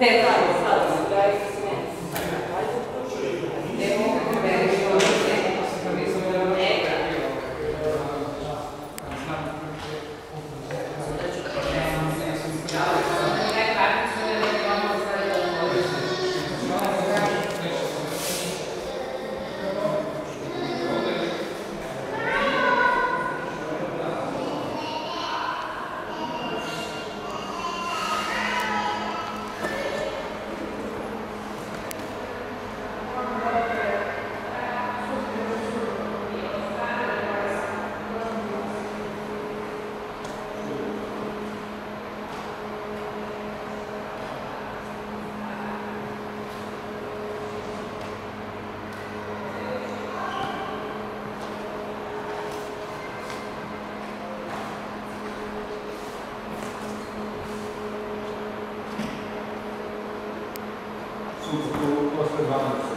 sudstvu Institut Ostermann